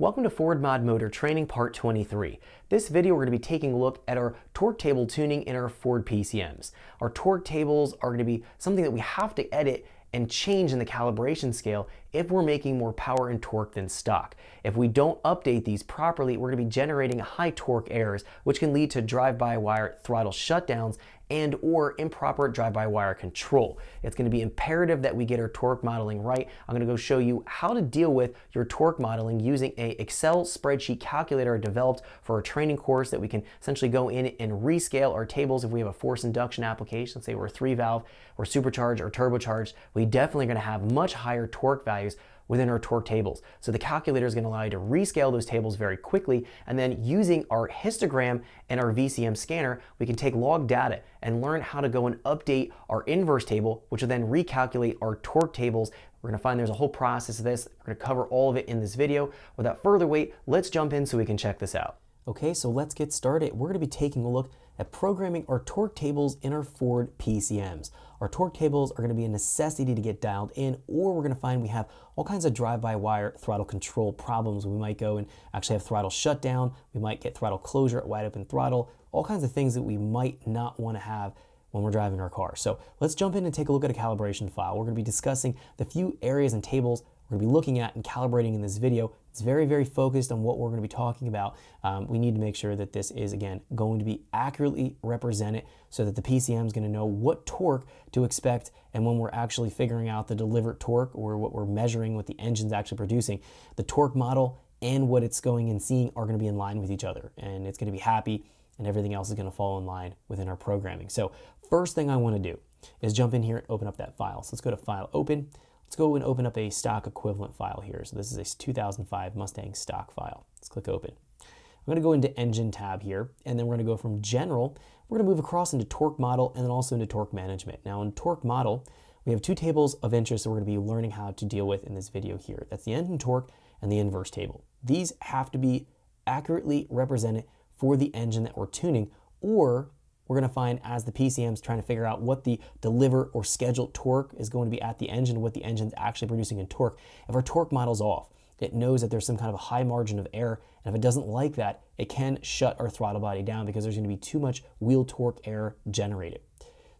Welcome to Ford Mod Motor Training Part 23. This video we're going to be taking a look at our torque table tuning in our Ford PCMs. Our torque tables are going to be something that we have to edit and change in the calibration scale if we're making more power and torque than stock. If we don't update these properly, we're to be generating high torque errors, which can lead to drive-by-wire throttle shutdowns and or improper drive-by-wire control. It's going to be imperative that we get our torque modeling right. I'm going to go show you how to deal with your torque modeling using a Excel spreadsheet calculator developed for a training course that we can essentially go in and rescale our tables if we have a force induction application, say we're three valve, we're supercharged or turbocharged, we definitely going to have much higher torque values within our torque tables. So the calculator is going to allow you to rescale those tables very quickly. And then using our histogram and our VCM scanner, we can take log data and learn how to go and update our inverse table, which will then recalculate our torque tables. We're going to find there's a whole process of this. We're going to cover all of it in this video. Without further wait, let's jump in so we can check this out. Okay, so let's get started. We're going to be taking a look at programming our torque tables in our Ford PCMs. Our torque tables are going to be a necessity to get dialed in, or we're going to find we have all kinds of drive-by-wire throttle control problems. We might go and actually have throttle shutdown. We might get throttle closure at wide open throttle, all kinds of things that we might not want to have when we're driving our car. So let's jump in and take a look at a calibration file. We're going to be discussing the few areas and tables we're going to be looking at and calibrating in this video. It's very, very focused on what we're going to be talking about. Um, we need to make sure that this is, again, going to be accurately represented so that the PCM is going to know what torque to expect. And when we're actually figuring out the delivered torque or what we're measuring, what the engine's actually producing, the torque model and what it's going and seeing are going to be in line with each other. And it's going to be happy and everything else is going to fall in line within our programming. So first thing I want to do is jump in here and open up that file. So let's go to File, Open. Let's go and open up a stock equivalent file here. So this is a 2005 Mustang stock file. Let's click open. I'm going to go into engine tab here, and then we're to go from general, we're going to move across into torque model and then also into torque management. Now in torque model, we have two tables of interest that we're to be learning how to deal with in this video here. That's the engine torque and the inverse table. These have to be accurately represented for the engine that we're tuning, or we're going to find as the PCM is trying to figure out what the deliver or scheduled torque is going to be at the engine, what the engine's actually producing in torque. If our torque model's off, it knows that there's some kind of a high margin of error, and if it doesn't like that, it can shut our throttle body down because there's going to be too much wheel torque error generated.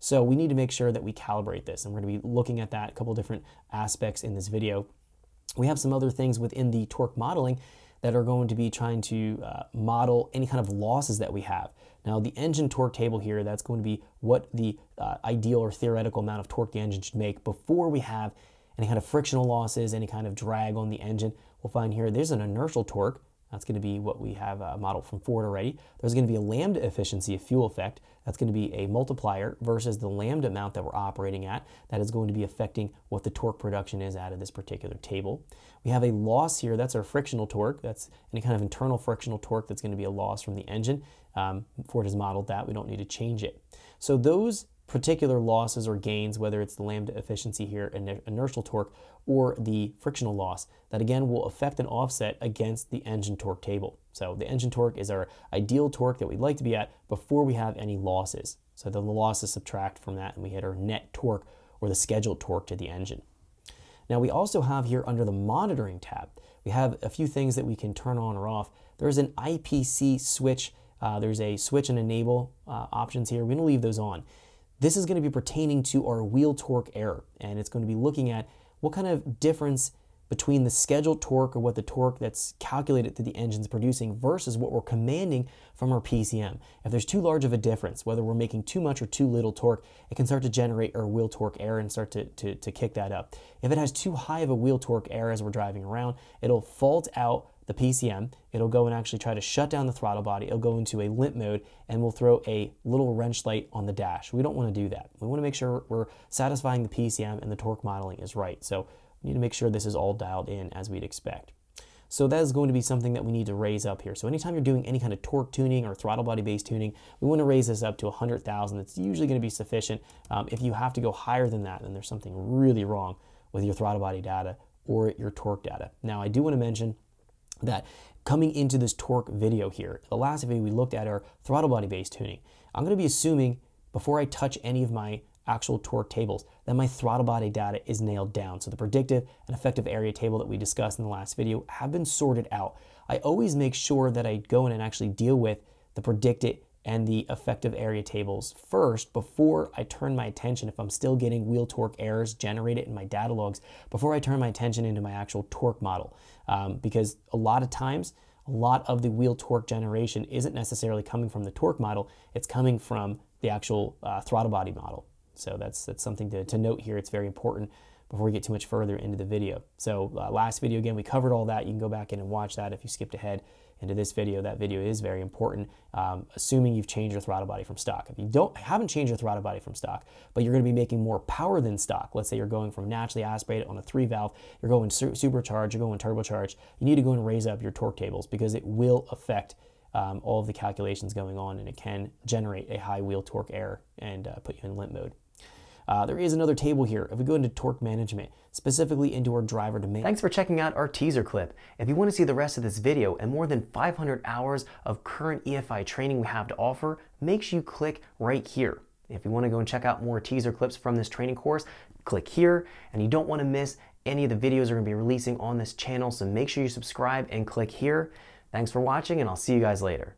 So we need to make sure that we calibrate this, and we're going to be looking at that a couple different aspects in this video. We have some other things within the torque modeling that are going to be trying to uh, model any kind of losses that we have. Now the engine torque table here, that's going to be what the uh, ideal or theoretical amount of torque the engine should make before we have any kind of frictional losses, any kind of drag on the engine. We'll find here there's an inertial torque. That's going to be what we have uh, modeled from Ford already. There's going to be a lambda efficiency of fuel effect. That's going to be a multiplier versus the lambda amount that we're operating at. That is going to be affecting what the torque production is out of this particular table. We have a loss here. That's our frictional torque. That's any kind of internal frictional torque that's going to be a loss from the engine. Um, Ford has modeled that. We don't need to change it. So those particular losses or gains, whether it's the lambda efficiency here, inertial torque, or the frictional loss, that again will affect an offset against the engine torque table. So the engine torque is our ideal torque that we'd like to be at before we have any losses. So then the losses subtract from that and we hit our net torque or the scheduled torque to the engine. Now we also have here under the monitoring tab, we have a few things that we can turn on or off. There's an IPC switch uh, there's a switch and enable uh, options here. We're to leave those on. This is going to be pertaining to our wheel torque error, and it's going to be looking at what kind of difference between the scheduled torque or what the torque that's calculated through the engine's producing versus what we're commanding from our PCM. If there's too large of a difference, whether we're making too much or too little torque, it can start to generate our wheel torque error and start to, to, to kick that up. If it has too high of a wheel torque error as we're driving around, it'll fault out the PCM, it'll go and actually try to shut down the throttle body. It'll go into a limp mode and we'll throw a little wrench light on the dash. We don't want to do that. We want to make sure we're satisfying the PCM and the torque modeling is right. So we need to make sure this is all dialed in as we'd expect. So that is going to be something that we need to raise up here. So anytime you're doing any kind of torque tuning or throttle body based tuning, we want to raise this up to 100,000. That's usually going to be sufficient. Um, if you have to go higher than that, then there's something really wrong with your throttle body data or your torque data. Now I do want to mention that coming into this torque video here, the last video we looked at our throttle body based tuning. I'm going to be assuming before I touch any of my actual torque tables, that my throttle body data is nailed down. So the predictive and effective area table that we discussed in the last video have been sorted out. I always make sure that I go in and actually deal with the predicted and the effective area tables first before I turn my attention, if I'm still getting wheel torque errors generated in my data logs, before I turn my attention into my actual torque model. Um, because a lot of times, a lot of the wheel torque generation isn't necessarily coming from the torque model, it's coming from the actual uh, throttle body model. So that's, that's something to, to note here. It's very important before we get too much further into the video. So uh, last video, again, we covered all that. You can go back in and watch that if you skipped ahead into this video. That video is very important, um, assuming you've changed your throttle body from stock. If you don't haven't changed your throttle body from stock, but you're going to be making more power than stock, let's say you're going from naturally aspirated on a three valve, you're going su supercharged, you're going turbocharged, you need to go and raise up your torque tables because it will affect um, all of the calculations going on and it can generate a high wheel torque error and uh, put you in limp mode. Uh, there is another table here. If we go into torque management, specifically into our driver domain. Thanks for checking out our teaser clip. If you want to see the rest of this video and more than 500 hours of current EFI training we have to offer, make sure you click right here. If you want to go and check out more teaser clips from this training course, click here. And you don't want to miss any of the videos we're going to be releasing on this channel, so make sure you subscribe and click here. Thanks for watching, and I'll see you guys later.